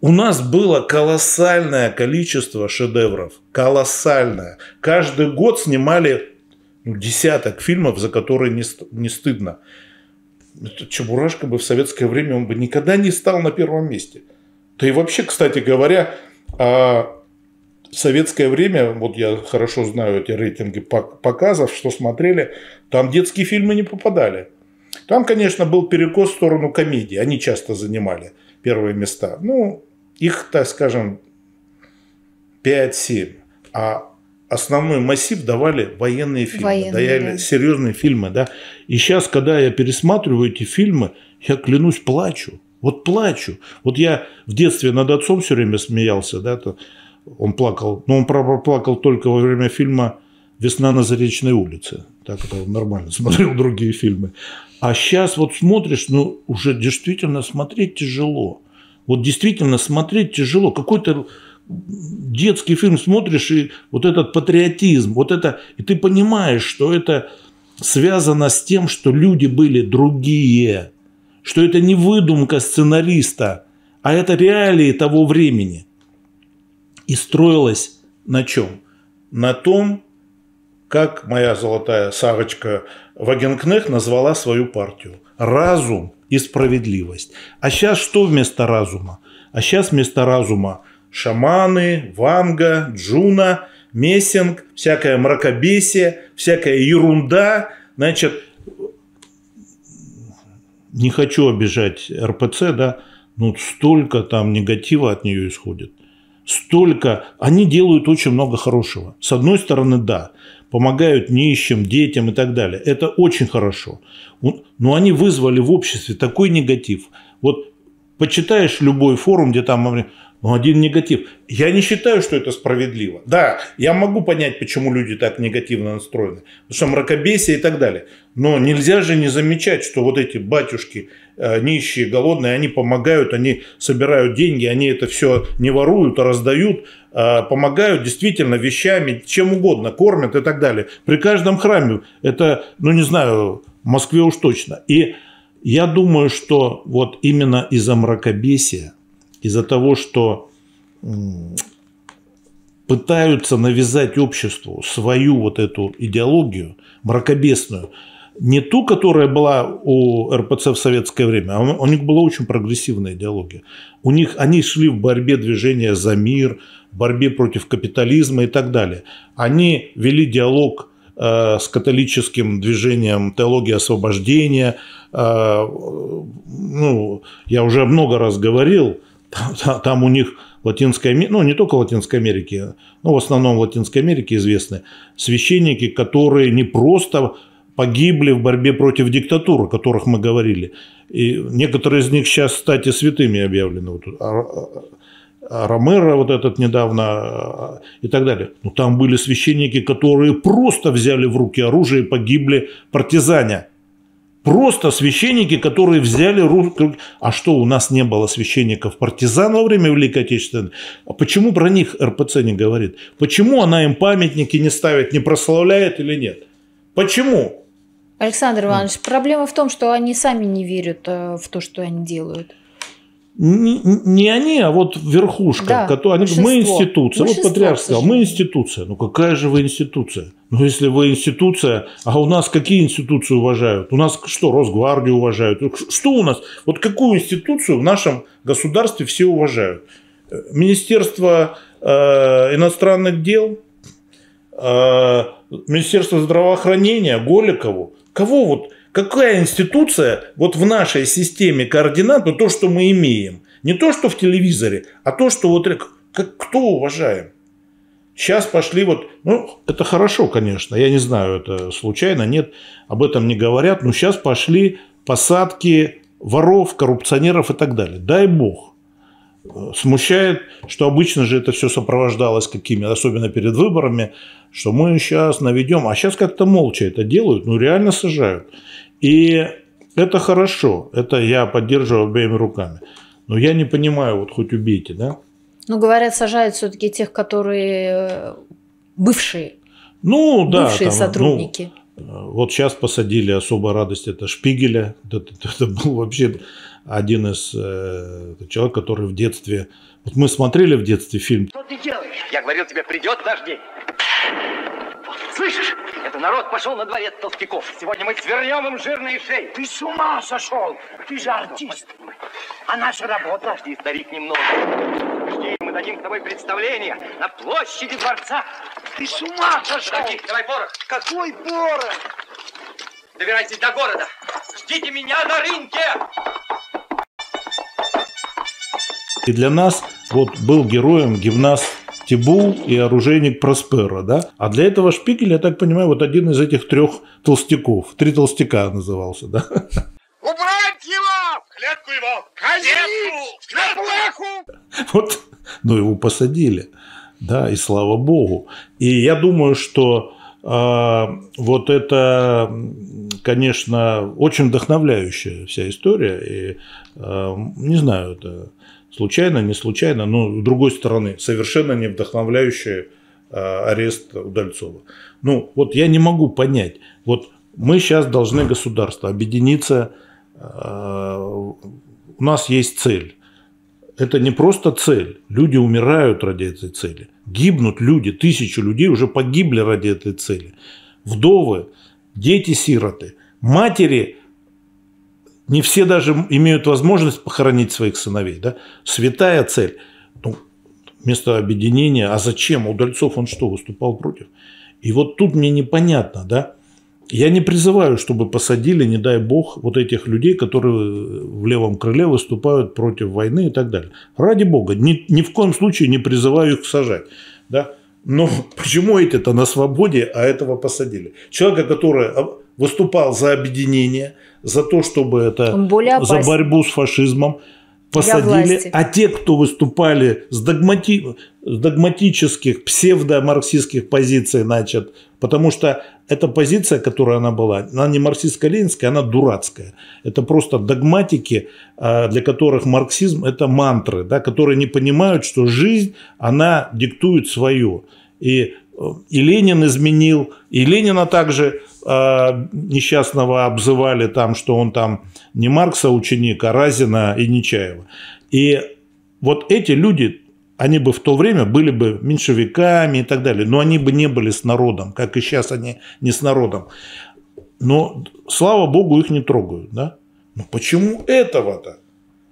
У нас было колоссальное количество шедевров, колоссальное. Каждый год снимали ну, десяток фильмов, за которые не, не стыдно. Это Чебурашка бы в советское время он бы никогда не стал на первом месте. Да и вообще, кстати говоря, а, в советское время, вот я хорошо знаю эти рейтинги показов, что смотрели, там детские фильмы не попадали. Там, конечно, был перекос в сторону комедии. Они часто занимали первые места. Ну, их, так скажем, 5-7. А основной массив давали военные фильмы, военные, давали да. серьезные фильмы, да. И сейчас, когда я пересматриваю эти фильмы, я клянусь, плачу. Вот плачу. Вот я в детстве над отцом все время смеялся, да, то он плакал, но он плакал только во время фильма «Весна на Заречной улице». Так это он нормально смотрел другие фильмы. А сейчас вот смотришь, ну, уже действительно смотреть тяжело. Вот действительно смотреть тяжело. Какой-то детский фильм смотришь, и вот этот патриотизм, вот это, и ты понимаешь, что это связано с тем, что люди были другие, что это не выдумка сценариста, а это реалии того времени. И строилось на чем? На том, как моя золотая Сарочка Вагенкнех назвала свою партию. Разум и справедливость. А сейчас что вместо разума? А сейчас вместо разума шаманы, ванга, джуна, мессинг, всякое мракобесие, всякая ерунда. Значит, не хочу обижать РПЦ, да, но столько там негатива от нее исходит. Столько, они делают очень много хорошего. С одной стороны, да, помогают нищим, детям и так далее. Это очень хорошо. Но они вызвали в обществе такой негатив. Вот почитаешь любой форум, где там ну, один негатив. Я не считаю, что это справедливо. Да, я могу понять, почему люди так негативно настроены. Потому что мракобесие и так далее. Но нельзя же не замечать, что вот эти батюшки, э, нищие, голодные, они помогают, они собирают деньги, они это все не воруют, а раздают, э, помогают действительно вещами, чем угодно, кормят и так далее. При каждом храме это, ну не знаю, в Москве уж точно. И я думаю, что вот именно из-за мракобесия из-за того, что пытаются навязать обществу свою вот эту идеологию мракобесную, не ту, которая была у РПЦ в советское время, а у них была очень прогрессивная идеология. У них они шли в борьбе движения за мир, борьбе против капитализма и так далее. Они вели диалог э, с католическим движением теологии освобождения. Э, ну, я уже много раз говорил, там, у них Латинской Америки, ну не только Латинской Америки, но в основном в Латинской Америке известны священники, которые не просто погибли в борьбе против диктатуры, о которых мы говорили. И некоторые из них сейчас, кстати, святыми объявлены. Вот, а, а, Ромеро вот этот недавно а, и так далее. Но там были священники, которые просто взяли в руки оружие и погибли партизане. Просто священники, которые взяли руку. А что, у нас не было священников-партизан во время Великой Отечественной? А почему про них РПЦ не говорит? Почему она им памятники не ставит, не прославляет или нет? Почему? Александр Иванович, проблема в том, что они сами не верят э, в то, что они делают не, не они, а вот верхушка. Да, которые, они, мы институция. Вот патриарх сказал, мы институция. Ну какая же вы институция? Ну если вы институция, а у нас какие институции уважают? У нас что, Росгвардию уважают? Что у нас? Вот какую институцию в нашем государстве все уважают? Министерство э, иностранных дел, э, Министерство здравоохранения, Голикову. Кого вот какая институция вот в нашей системе координат, ну, то, что мы имеем, не то, что в телевизоре, а то, что вот как, кто уважаем. Сейчас пошли вот, ну, это хорошо, конечно, я не знаю, это случайно, нет, об этом не говорят, но сейчас пошли посадки воров, коррупционеров и так далее. Дай бог. Смущает, что обычно же это все сопровождалось какими, особенно перед выборами, что мы сейчас наведем, а сейчас как-то молча это делают, ну реально сажают. И это хорошо, это я поддерживаю обеими руками. Но я не понимаю, вот хоть убейте, да? Ну, говорят, сажают все-таки тех, которые э, бывшие. Ну, да. Бывшие там, сотрудники. Ну, вот сейчас посадили особо радость, это Шпигеля. Это, это, это был вообще один из э, человек, который в детстве... Вот мы смотрели в детстве фильм. Что ты делаешь? Я говорил тебе, придет наш день. Слышишь? Это народ пошел на дворец толстяков. Сегодня мы свернем им жирные шеи. Ты с ума сошел? Ты же артист. А наша работа? Подожди, старик, немного. Жди, мы дадим с тобой представление на площади дворца. Ты с ума сошел? Подожди, давай порох. Какой порох? Добирайтесь до города. Ждите меня на рынке. И для нас вот был героем гимнаст Тибул и оружейник Проспера, да? А для этого Шпигель, я так понимаю, вот один из этих трех толстяков. Три толстяка назывался, да? Убрать его! В клетку его! Клетку! В Вот, ну его посадили, да, и слава богу. И я думаю, что э, вот это, конечно, очень вдохновляющая вся история. И, э, не знаю, это случайно, не случайно, но с другой стороны, совершенно не вдохновляющий э, арест Удальцова. Ну, вот я не могу понять, вот мы сейчас должны государство объединиться, э, у нас есть цель. Это не просто цель. Люди умирают ради этой цели. Гибнут люди, тысячи людей уже погибли ради этой цели. Вдовы, дети-сироты, матери не все даже имеют возможность похоронить своих сыновей. Да? Святая цель. Ну, вместо объединения, а зачем? Удальцов он что, выступал против? И вот тут мне непонятно, да? Я не призываю, чтобы посадили, не дай бог, вот этих людей, которые в левом крыле выступают против войны и так далее. Ради бога, ни, ни в коем случае не призываю их сажать. Да? Но почему эти-то на свободе, а этого посадили? Человека, который выступал за объединение, за то, чтобы это, за борьбу с фашизмом, посадили, а те, кто выступали с, догмати... с догматических, псевдомарксистских позиций, значит, потому что эта позиция, которая она была, она не марксистско-ленинская, она дурацкая. Это просто догматики, а, для которых марксизм – это мантры, да, которые не понимают, что жизнь, она диктует свое. И, и Ленин изменил, и Ленина также э, несчастного обзывали там, что он там не Маркса ученик, а Разина и Нечаева. И вот эти люди, они бы в то время были бы меньшевиками и так далее, но они бы не были с народом, как и сейчас они не с народом. Но, слава богу, их не трогают. Да? Но почему этого-то?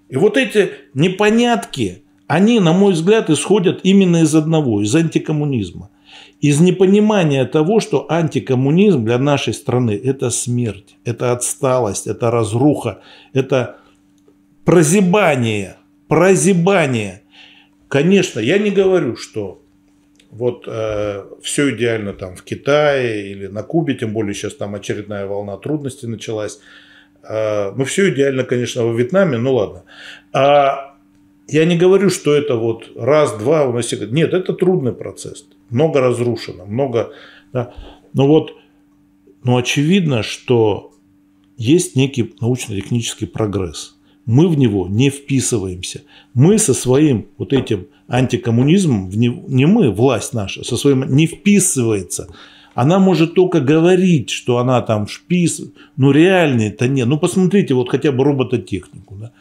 И вот эти непонятки, они, на мой взгляд, исходят именно из одного, из антикоммунизма. Из непонимания того, что антикоммунизм для нашей страны – это смерть, это отсталость, это разруха, это прозябание, прозябание. Конечно, я не говорю, что вот э, все идеально там в Китае или на Кубе, тем более сейчас там очередная волна трудностей началась. Э, ну, все идеально, конечно, во Вьетнаме, ну ладно. А я не говорю, что это вот раз-два у нас... Нет, это трудный процесс. Много разрушено, много... Да. Но вот но очевидно, что есть некий научно-технический прогресс. Мы в него не вписываемся. Мы со своим вот этим антикоммунизмом, не мы, власть наша, со своим не вписывается. Она может только говорить, что она там шпис, но реальный это нет. Ну, посмотрите, вот хотя бы робототехнику. Да?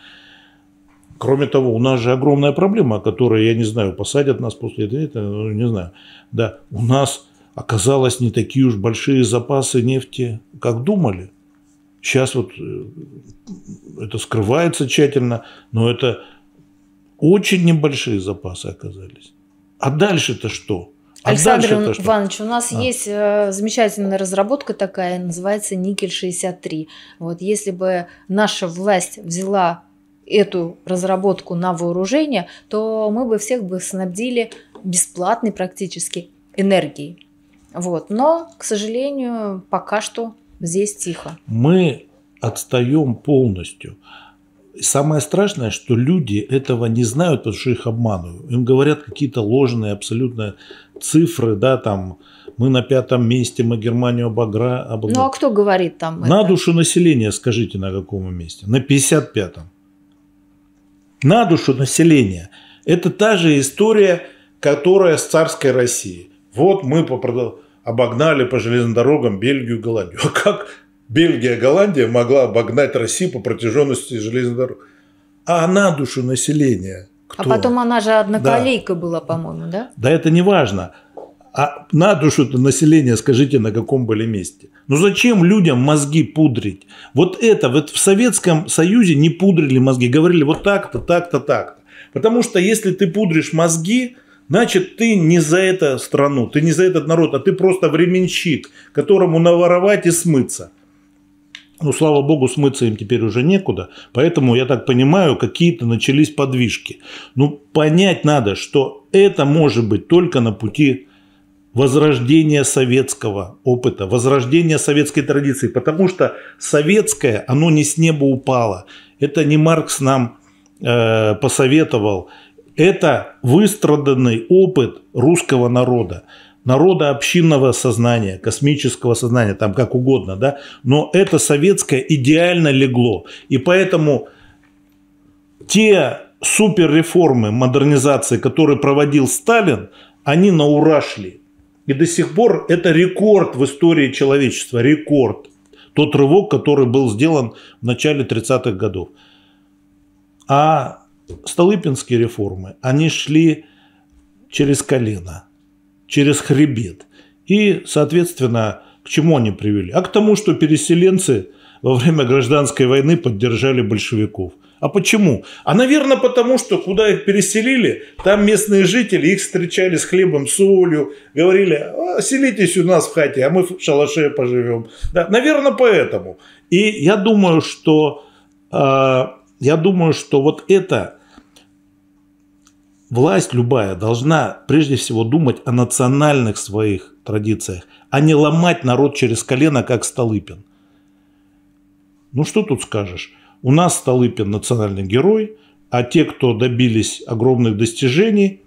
Кроме того, у нас же огромная проблема, которая, я не знаю, посадят нас после этого, ну, не знаю. Да, у нас оказалось не такие уж большие запасы нефти, как думали. Сейчас вот э, это скрывается тщательно, но это очень небольшие запасы оказались. А дальше-то что? А Александр Иванович, у нас а. есть э, замечательная разработка такая, называется никель-63. Вот если бы наша власть взяла эту разработку на вооружение, то мы бы всех бы снабдили бесплатной практически энергией. Вот. Но, к сожалению, пока что здесь тихо. Мы отстаем полностью. Самое страшное, что люди этого не знают, потому что их обманывают. Им говорят какие-то ложные абсолютно цифры, да, там, мы на пятом месте, мы Германию обогра... обогнали. Ну, а кто говорит там На это? душу населения, скажите, на каком месте? На 55-м на душу населения. Это та же история, которая с царской Россией. Вот мы обогнали по железным дорогам Бельгию, Голландию. А как Бельгия, Голландия могла обогнать Россию по протяженности железных дорог? А на душу населения кто? А потом она же одноколейка да. была, по-моему, да? Да это не важно. А на душу населения скажите, на каком были месте? Ну зачем людям мозги пудрить? Вот это, вот в Советском Союзе не пудрили мозги, говорили вот так-то, так-то, так-то. Потому что если ты пудришь мозги, значит ты не за эту страну, ты не за этот народ, а ты просто временщик, которому наворовать и смыться. Ну, слава богу, смыться им теперь уже некуда. Поэтому, я так понимаю, какие-то начались подвижки. Ну, понять надо, что это может быть только на пути возрождения советского опыта, возрождения советской традиции, потому что советское, оно не с неба упало. Это не Маркс нам э, посоветовал. Это выстраданный опыт русского народа, народа общинного сознания, космического сознания, там как угодно, да. Но это советское идеально легло. И поэтому те суперреформы, модернизации, которые проводил Сталин, они на ура шли. И до сих пор это рекорд в истории человечества, рекорд. Тот рывок, который был сделан в начале 30-х годов. А Столыпинские реформы, они шли через колено, через хребет. И, соответственно, к чему они привели? А к тому, что переселенцы во время гражданской войны поддержали большевиков. А почему? А, наверное, потому что куда их переселили, там местные жители их встречали с хлебом, солью, говорили, а, селитесь у нас в хате, а мы в шалаше поживем. Да, наверное, поэтому. И я думаю, что, э, я думаю, что вот это власть любая должна прежде всего думать о национальных своих традициях, а не ломать народ через колено, как Столыпин. Ну что тут скажешь? У нас Столыпин национальный герой, а те, кто добились огромных достижений,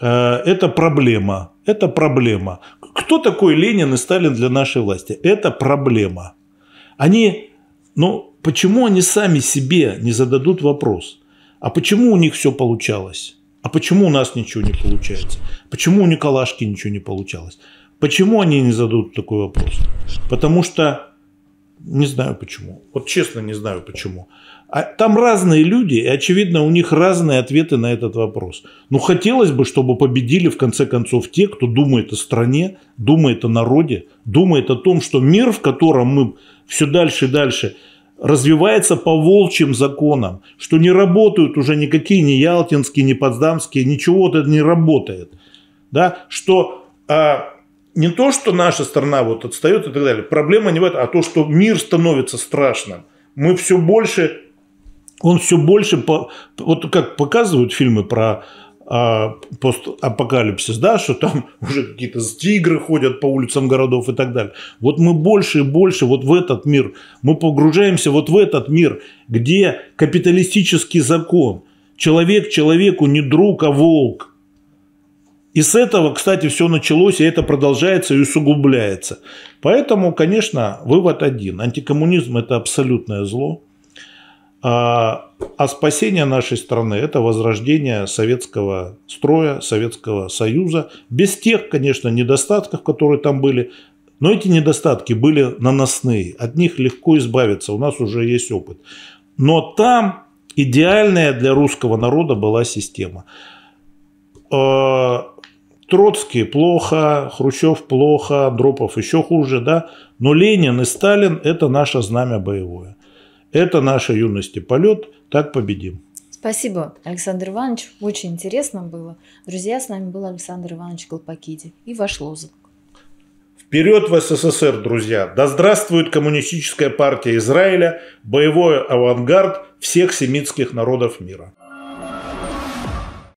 э, это проблема. Это проблема. Кто такой Ленин и Сталин для нашей власти? Это проблема. Они, ну, почему они сами себе не зададут вопрос? А почему у них все получалось? А почему у нас ничего не получается? Почему у Николашки ничего не получалось? Почему они не зададут такой вопрос? Потому что не знаю почему. Вот честно не знаю почему. А там разные люди, и, очевидно, у них разные ответы на этот вопрос. Но хотелось бы, чтобы победили, в конце концов, те, кто думает о стране, думает о народе, думает о том, что мир, в котором мы все дальше и дальше развивается по волчьим законам, что не работают уже никакие ни ялтинские, ни потсдамские, ничего это не работает. Да? Что а, не то, что наша страна вот отстает и так далее. Проблема не в этом, а то, что мир становится страшным. Мы все больше, он все больше, вот как показывают фильмы про а, постапокалипсис, да, что там уже какие-то тигры ходят по улицам городов и так далее. Вот мы больше и больше вот в этот мир, мы погружаемся вот в этот мир, где капиталистический закон, человек человеку не друг, а волк, и с этого, кстати, все началось, и это продолжается и усугубляется. Поэтому, конечно, вывод один. Антикоммунизм – это абсолютное зло. А, а спасение нашей страны – это возрождение советского строя, Советского Союза. Без тех, конечно, недостатков, которые там были. Но эти недостатки были наносные. От них легко избавиться. У нас уже есть опыт. Но там идеальная для русского народа была система а, Троцкий плохо, Хрущев плохо, Андропов еще хуже, да, но Ленин и Сталин – это наше знамя боевое. Это наша юность и полет, так победим. Спасибо, Александр Иванович, очень интересно было. Друзья, с нами был Александр Иванович Колпакиди и ваш лозунг. Вперед в СССР, друзья! Да здравствует коммунистическая партия Израиля, боевой авангард всех семитских народов мира.